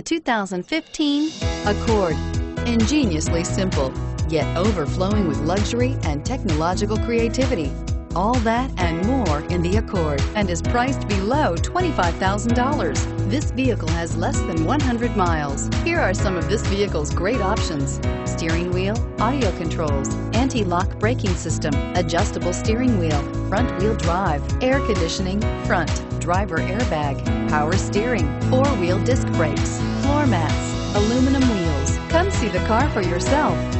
The 2015 Accord. Ingeniously simple, yet overflowing with luxury and technological creativity. All that and more in the Accord and is priced below $25,000. This vehicle has less than 100 miles. Here are some of this vehicle's great options. Steering wheel, audio controls, anti-lock braking system, adjustable steering wheel, front wheel drive, air conditioning, front, driver airbag, power steering, four-wheel disc brakes, floor mats, aluminum wheels. Come see the car for yourself.